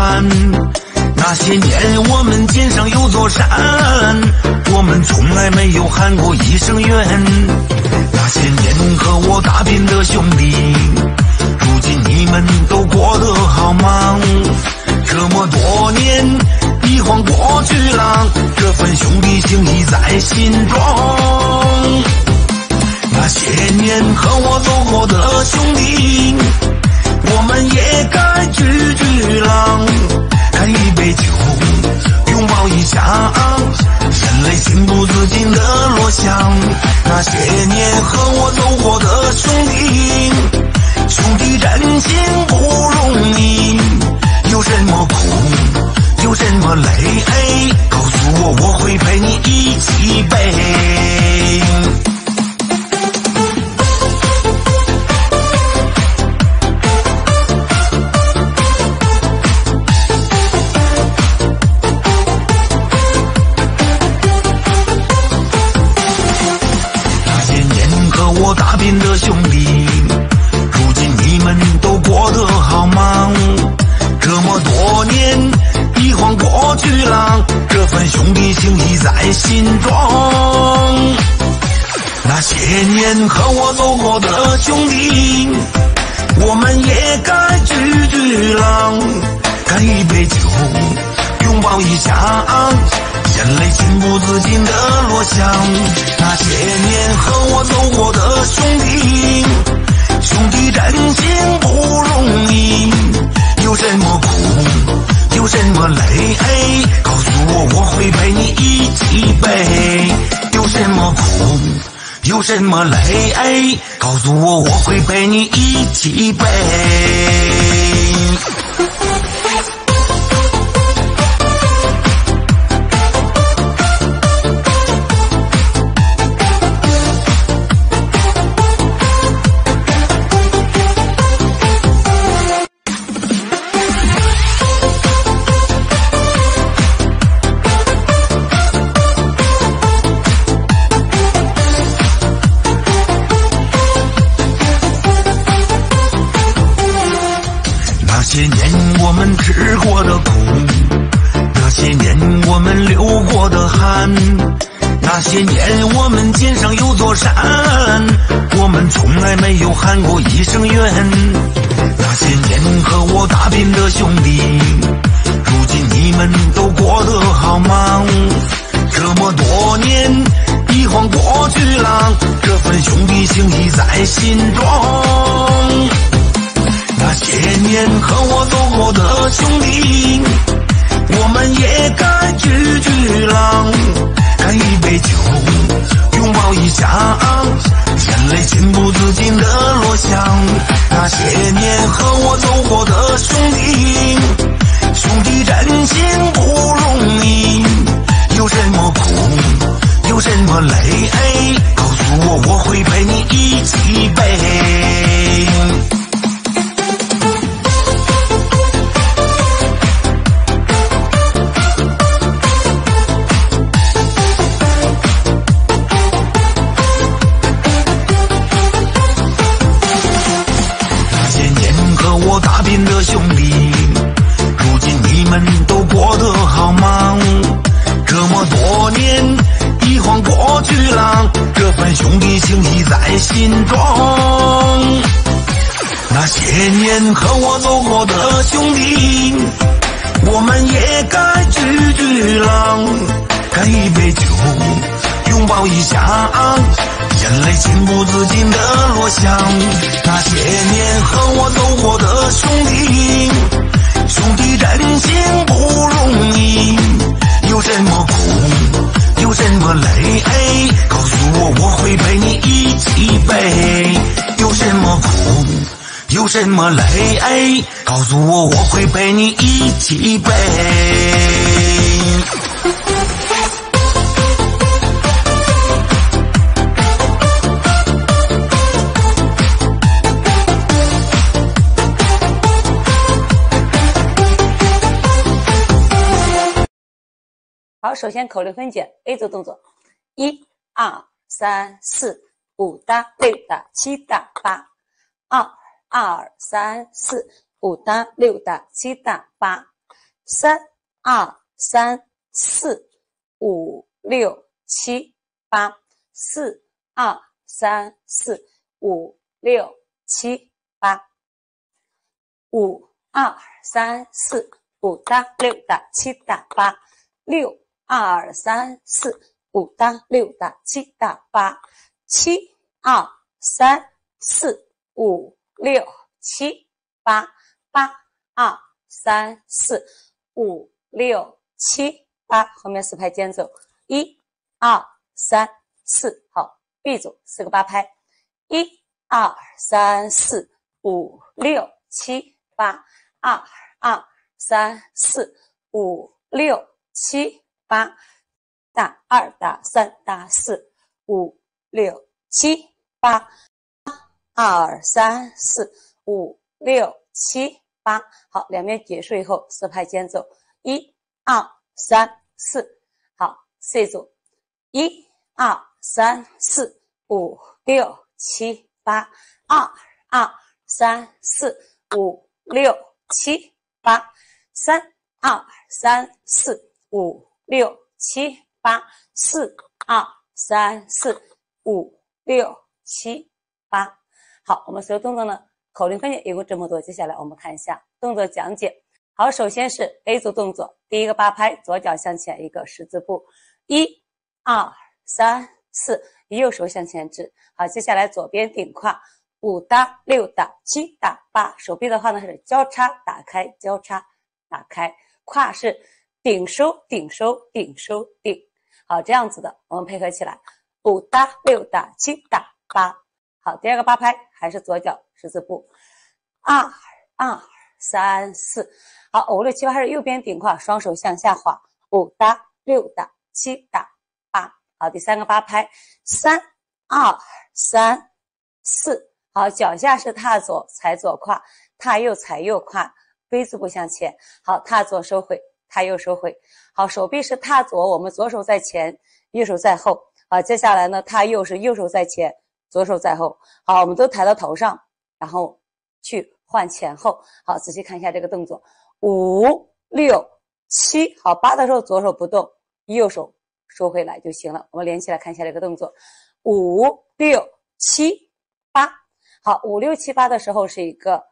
过的汗，那些年我们肩上有座山，我们从来没有喊过一声冤。那些年和我打拼的兄弟，如今你们都过得好吗？这么多年，一晃过去了，这份兄弟情谊在心中。那些年和我走过的兄弟，不自禁的落下。那些年和我走过的兄弟，兄弟真心不容易，新装。那些年和我走过的兄弟，我们也该聚聚了，干一杯酒，拥抱一下。眼泪情不自禁的落下，那些年和我走过的兄弟，兄弟真心不容易，有什么苦，有什么累，告诉我，我会陪你一起背。有什么苦，有什么累，告诉我，我会陪你一起背。些年我们吃过的苦，那些年我们流过的汗，那些年我们肩上有座山，我们从来没有喊过一声冤。那些年和我打拼的兄弟，如今你们都过得好吗？这么多年一晃过去了，这份兄弟情谊在心中。和我走过的兄弟，我们也该聚聚了，干一杯酒，拥抱一下，眼泪情不自禁的落下。那些年和我走过的兄弟，这份兄弟情谊在心中。那些年和我走过的兄弟，我们也该聚聚了，干一杯酒，拥抱一下。眼泪情不自禁的落下，那些年和我走过的兄弟，什么累，告诉我，我会陪你一起背。好，首先口令分解 A 组动作，一、二、三、四、五哒、六哒、七哒、八，二二三四五打六打七打八，三二三四五六七八，四二三四五六七八，五二三四五打六打七打八，六二三四五打六打七打八，七二三四五六七八，八二三四五六七八，后面四拍间奏，一二三四，好，B 组四个八拍，一二三四五六七八，二二三四五六七八，打二打三打四五六七八，二三四五六七八，好，两边结束以后四拍间奏，一二三四，好，C 组，一二三四五六七八，二二三四五六七八，三二三四五六七八，四二三四五六七八。好，我们所有动作呢，口令分解一共这么多。接下来我们看一下动作讲解。好，首先是 A 组动作，第一个八拍，左脚向前一个十字步，一、二、三、四，右手向前指。好，接下来左边顶胯，五打六打七打八，手臂的话呢是交叉打开，交叉打开，胯是顶收顶收顶收顶。好，这样子的，我们配合起来，五打六打七打八。好，第二个八拍还是左脚十字步，二二三四。好，五六七八是右边顶胯，双手向下滑，五打六打七打八。好，第三个八拍，三二三四。好，脚下是踏左踩左胯，踏右踩右胯，V 字步向前。好，踏左收回，踏右收回。好，手臂是踏左，我们左手在前，右手在后。好，接下来呢，踏右是右手在前，左手在后。好，我们都抬到头上，然后去换前后。好，仔细看一下这个动作。五六七，好，八的时候左手不动，右手收回来就行了。我们连起来看一下这个动作，五六七八，好，五六七八的时候是一个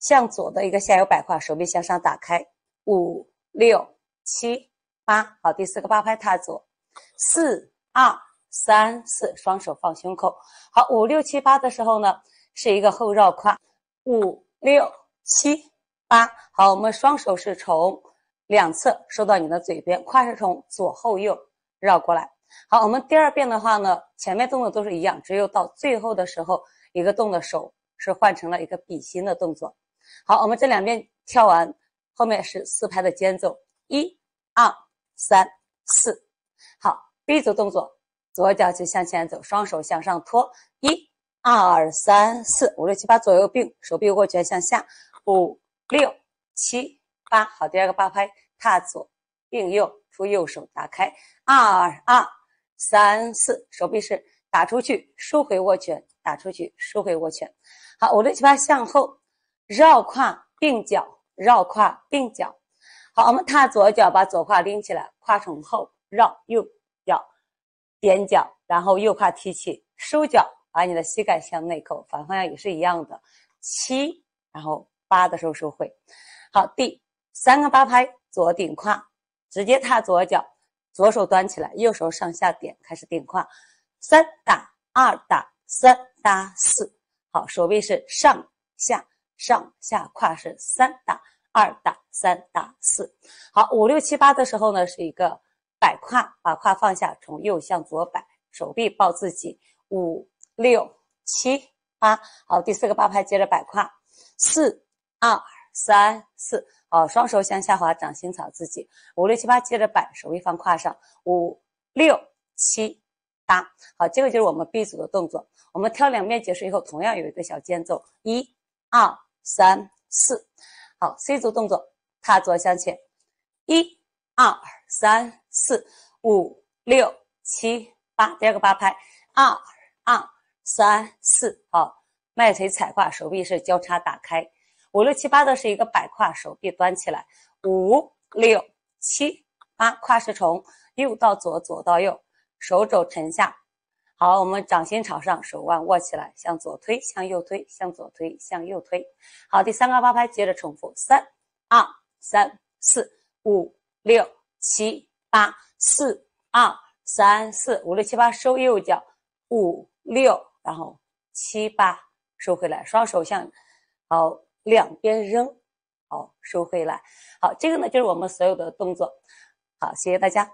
向左的一个下腰摆胯，手臂向上打开，五六七八，好，第四个八拍踏左，四二三四，双手放胸口，好，五六七八的时候呢是一个后绕胯，五六七。八好，我们双手是从两侧收到你的嘴边，胯是从左后右绕过来。好，我们第二遍的话呢，前面动作都是一样，只有到最后的时候，一个动的手是换成了一个比心的动作。好，我们这两遍跳完，后面是四拍的间奏，一、二、三、四。好，B 组动作，左脚就向前走，双手向上托，一、二、三、四、五、六、七、八，左右并，手臂握拳向下，五。六七八，好，第二个八拍，踏左并右，出右手打开，二二三四，手臂是打出去，收回握拳，打出去，收回握拳。好，五六七八向后绕胯并脚，绕胯并脚。好，我们踏左脚，把左胯拎起来，胯从后绕，右踮脚，然后右胯提起，收脚，把你的膝盖向内扣，反方向也是一样的。七，然后。八的时候收回，好，第三个八拍，左顶胯，直接踏左脚，左手端起来，右手上下点，开始顶胯，三打二打三打四，好，手臂是上下上下，胯是三打二打三打四，好，五六七八的时候呢，是一个摆胯，把胯放下，从右向左摆，手臂抱自己，五六七八，好，第四个八拍接着摆胯，四。二三四，好，双手向下滑，掌心朝自己。五六七八，接着摆，手臂放胯上。五六七八，好，这个就是我们 B 组的动作。我们跳两遍结束以后，同样有一个小间奏，一二三四。好，C 组动作，踏左向前，一二三四五六七八，第二个八拍，二二三四，好。迈腿踩胯，手臂是交叉打开。五六七八的是一个摆胯，手臂端起来。五六七八，胯是从右到左，左到右，手肘沉下。好，我们掌心朝上，手腕握起来，向左推，向右推，向左推，向右推。好，第三个八拍接着重复，三二三四五六七八，四二三四五六七八，收右脚，五六，然后七八。收回来，双手向好两边扔，好收回来。好，这个呢就是我们所有的动作。好，谢谢大家。